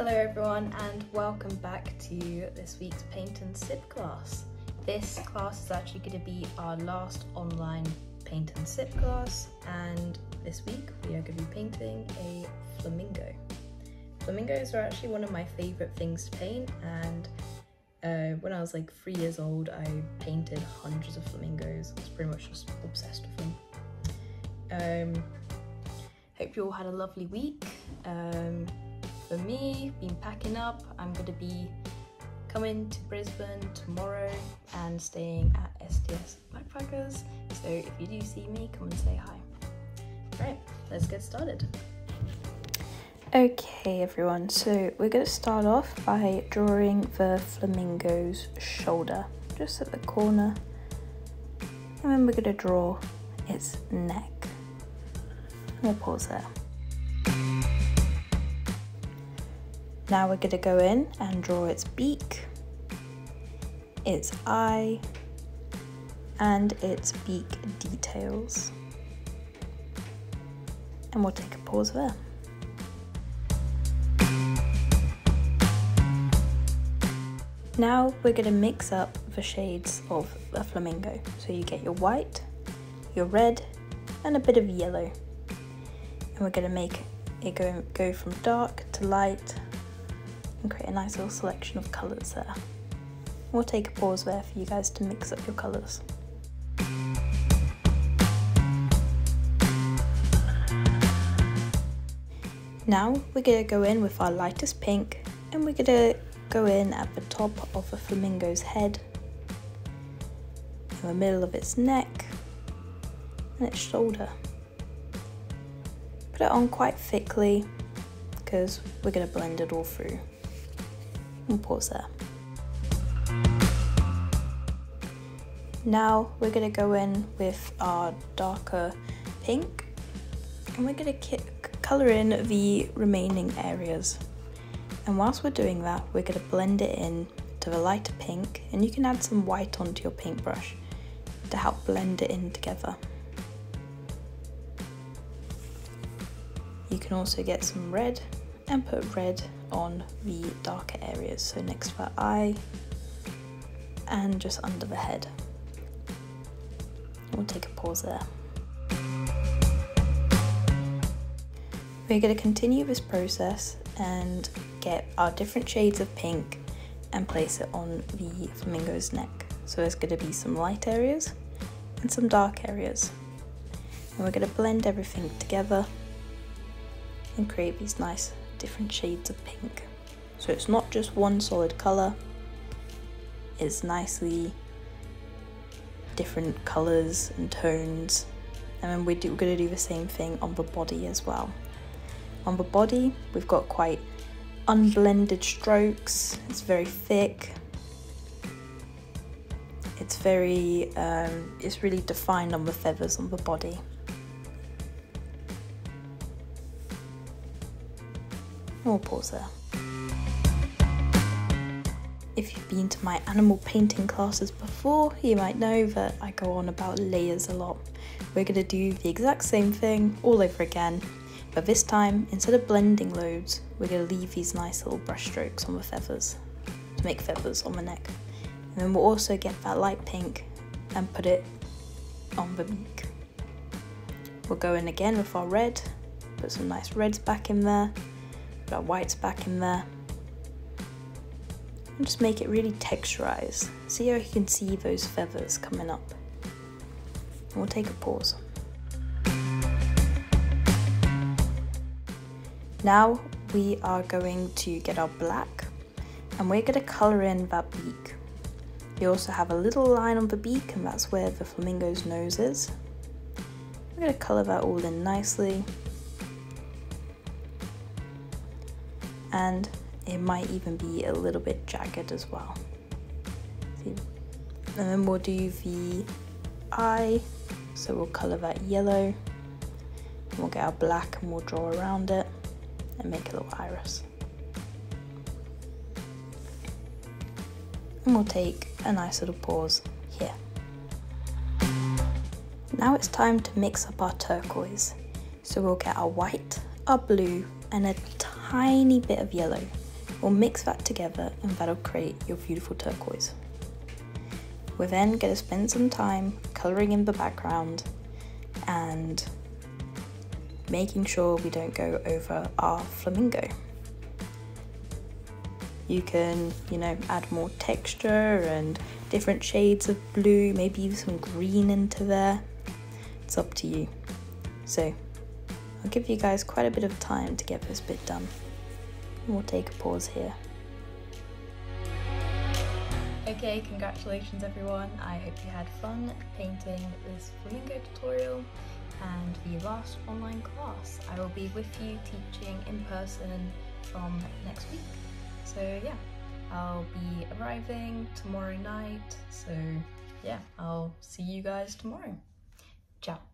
Hello everyone and welcome back to this week's paint and sip class. This class is actually going to be our last online paint and sip class and this week we are going to be painting a flamingo. Flamingos are actually one of my favourite things to paint and uh, when I was like three years old I painted hundreds of flamingos. I was pretty much just obsessed with them. Um, hope you all had a lovely week. Um, for me, been packing up. I'm going to be coming to Brisbane tomorrow and staying at STS Backpackers. So if you do see me, come and say hi. Right, let's get started. Okay everyone, so we're going to start off by drawing the flamingo's shoulder, just at the corner. And then we're going to draw its neck. We'll pause there. Now we're going to go in and draw its beak, its eye, and its beak details. And we'll take a pause there. Now we're going to mix up the shades of a flamingo. So you get your white, your red, and a bit of yellow. And we're going to make it go, go from dark to light and create a nice little selection of colours there. We'll take a pause there for you guys to mix up your colours. Now we're going to go in with our lightest pink and we're going to go in at the top of a flamingo's head, in the middle of its neck and its shoulder. Put it on quite thickly because we're going to blend it all through and pause there. Now we're going to go in with our darker pink and we're going to colour in the remaining areas. And whilst we're doing that, we're going to blend it in to the lighter pink and you can add some white onto your paintbrush to help blend it in together. You can also get some red and put red on the darker areas, so next to the eye and just under the head. We'll take a pause there. We're going to continue this process and get our different shades of pink and place it on the flamingo's neck. So there's going to be some light areas and some dark areas. And we're going to blend everything together and create these nice different shades of pink. So it's not just one solid colour, it's nicely different colours and tones. And then we're, we're going to do the same thing on the body as well. On the body, we've got quite unblended strokes, it's very thick. It's very, um, it's really defined on the feathers on the body. We'll pause there. If you've been to my animal painting classes before, you might know that I go on about layers a lot. We're going to do the exact same thing all over again, but this time, instead of blending loads, we're going to leave these nice little brush strokes on the feathers to make feathers on the neck. And then we'll also get that light pink and put it on the beak. We'll go in again with our red, put some nice reds back in there, our whites back in there, and just make it really texturized. See how you can see those feathers coming up. And we'll take a pause. Now we are going to get our black and we're going to colour in that beak. We also have a little line on the beak and that's where the flamingo's nose is. We're going to colour that all in nicely. And it might even be a little bit jagged as well. See? And then we'll do the eye, so we'll colour that yellow. We'll get our black and we'll draw around it and make a little iris. And we'll take a nice little pause here. Now it's time to mix up our turquoise. So we'll get our white, our blue, and a tiny bit of yellow. We'll mix that together and that'll create your beautiful turquoise. We're then going to spend some time colouring in the background and making sure we don't go over our flamingo. You can, you know, add more texture and different shades of blue, maybe even some green into there. It's up to you. So I'll give you guys quite a bit of time to get this bit done. We'll take a pause here. Okay, congratulations everyone. I hope you had fun painting this flamingo tutorial and the last online class. I will be with you teaching in person from next week. So yeah, I'll be arriving tomorrow night. So yeah, I'll see you guys tomorrow. Ciao.